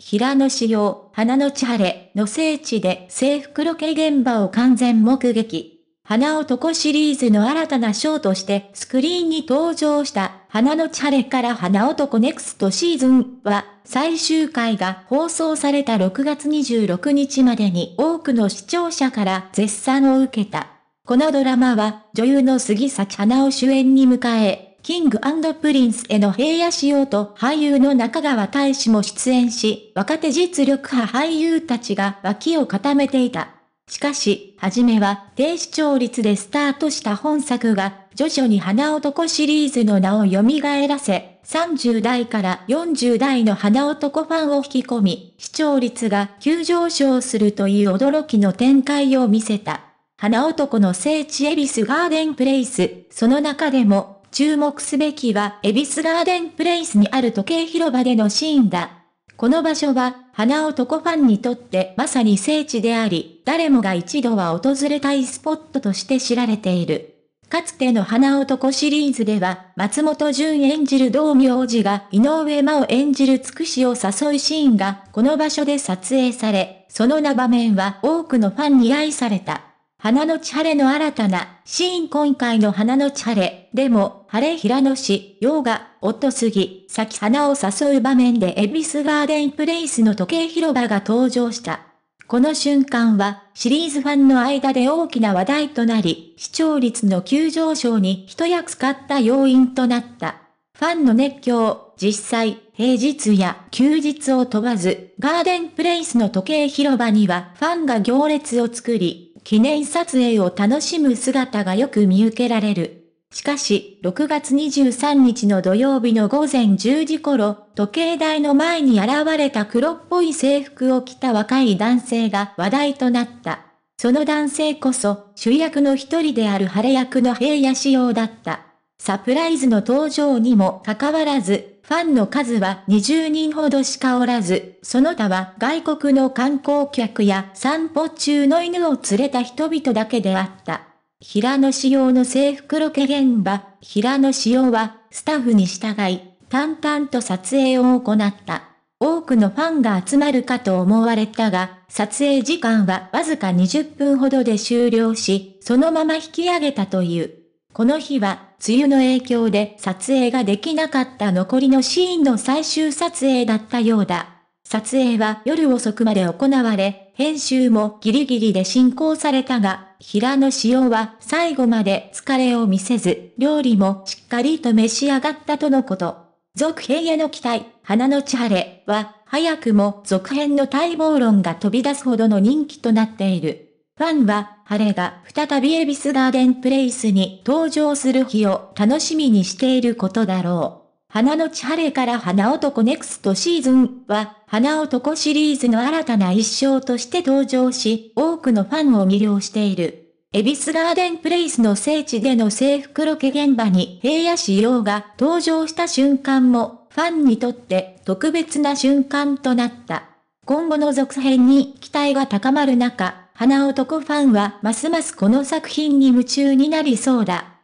平野仕様、花の千晴の聖地で制服ロケ現場を完全目撃。花男シリーズの新たなショーとしてスクリーンに登場した花のチャレから花男ネクストシーズンは最終回が放送された6月26日までに多くの視聴者から絶賛を受けた。このドラマは女優の杉咲花を主演に迎え、キングプリンスの平野紫耀と俳優の中川大志も出演し、若手実力派俳優たちが脇を固めていた。しかし、はじめは低視聴率でスタートした本作が、徐々に花男シリーズの名を蘇らせ、30代から40代の花男ファンを引き込み、視聴率が急上昇するという驚きの展開を見せた。花男の聖地エビスガーデンプレイス、その中でも、注目すべきはエビスガーデンプレイスにある時計広場でのシーンだ。この場所は、花男ファンにとってまさに聖地であり、誰もが一度は訪れたいスポットとして知られている。かつての花男シリーズでは、松本潤演じる道明寺が井上真央演じるつくしを誘いシーンがこの場所で撮影され、その名場面は多くのファンに愛された。花の千晴れの新たなシーン今回の花の千晴れでも、晴れ平野市、洋画、夫杉、咲花を誘う場面でエビスガーデンプレイスの時計広場が登場した。この瞬間は、シリーズファンの間で大きな話題となり、視聴率の急上昇に一役買った要因となった。ファンの熱狂、実際、平日や休日を問わず、ガーデンプレイスの時計広場にはファンが行列を作り、記念撮影を楽しむ姿がよく見受けられる。しかし、6月23日の土曜日の午前10時頃、時計台の前に現れた黒っぽい制服を着た若い男性が話題となった。その男性こそ、主役の一人である晴れ役の平野仕様だった。サプライズの登場にもかかわらず、ファンの数は20人ほどしかおらず、その他は外国の観光客や散歩中の犬を連れた人々だけであった。平野仕様の制服ロケ現場、平野仕様はスタッフに従い、淡々と撮影を行った。多くのファンが集まるかと思われたが、撮影時間はわずか20分ほどで終了し、そのまま引き上げたという。この日は梅雨の影響で撮影ができなかった残りのシーンの最終撮影だったようだ。撮影は夜遅くまで行われ、編集もギリギリで進行されたが、平野紫耀は最後まで疲れを見せず、料理もしっかりと召し上がったとのこと。続編への期待、花の千晴れは、早くも続編の待望論が飛び出すほどの人気となっている。ファンは、晴れが再びエビスガーデンプレイスに登場する日を楽しみにしていることだろう。花の千晴から花男ネクストシーズンは、花男シリーズの新たな一章として登場し、多くのファンを魅了している。エビスガーデンプレイスの聖地での制服ロケ現場に平野仕様が登場した瞬間も、ファンにとって特別な瞬間となった。今後の続編に期待が高まる中、花男ファンはますますこの作品に夢中になりそうだ。